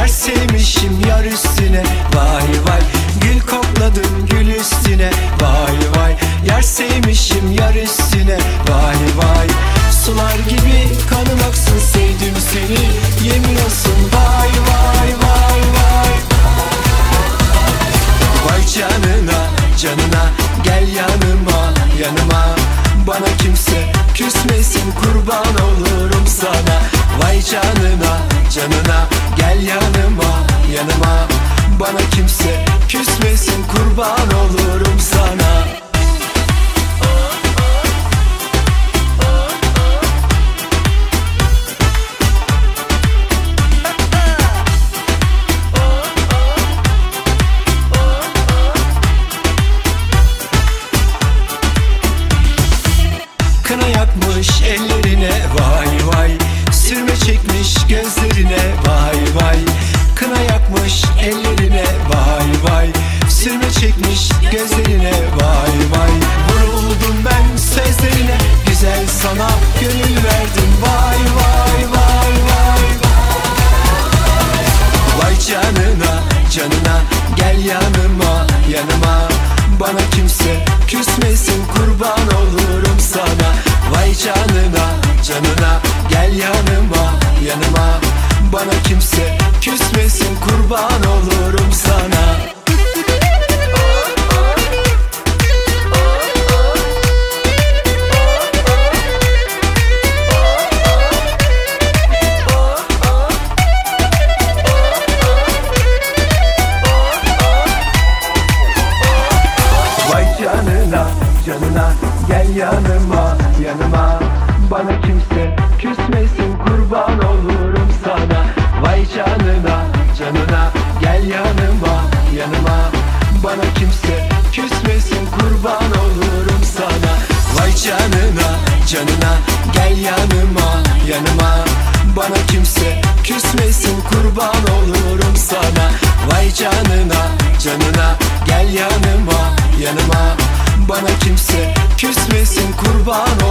Yer sevmişim yar üstüne. Vay vay Gül kokladım gül üstüne. Vay vay Yer sevmişim yar üstüne. Vay vay Sular gibi kanım aksın Sevdim seni. Yemin olsun Vay vay vay vay. Vay canına canına Gel yanıma yanıma. Bana kimse küsmesin kurban olurum sana. Vay canına canına kimse küsmesin kurban olurum çekmiş gözlerine vay vay Vuruldum ben sözlerine. Güzel sana gönül verdim. Vay vay vay vay. Vay canına canına gel yanıma yanıma. Bana kimse küsmesin kurban olurum sana. Vay canına canına gel yanıma yanıma. Bana kimse küsmesin kurban olurum küsmesin kurban olurum sana. Vay canına canına gel yanıma yanıma. Bana kimse küsmesin kurban olurum sana. Vay canına canına gel yanıma yanıma. Bana kimse küsmesin kurban olurum sana. Vay canına canına gel yanıma yanıma. Bana kimse küsmesin kurban olurum